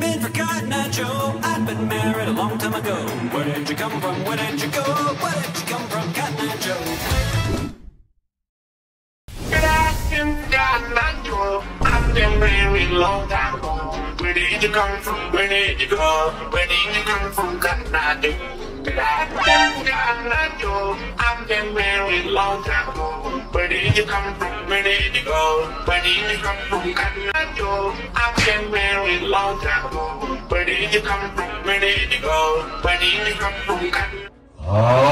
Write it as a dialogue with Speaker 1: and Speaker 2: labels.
Speaker 1: been for Cotton Joe, I'd been married a long time ago. Where did you come from? Where did you go? Where did you come from, Cotton Eye Joe?
Speaker 2: I've been married a long time ago. Where did you come from? Where did you go? Where did you come from? Cotton Eye Joe. I've been married a long time ago. Where did you come from? Where did you go? Where did you come from? Cotton Eye Joe. I've been married a long time ago. You come from? Where did you go? Did you come from?
Speaker 3: Oh.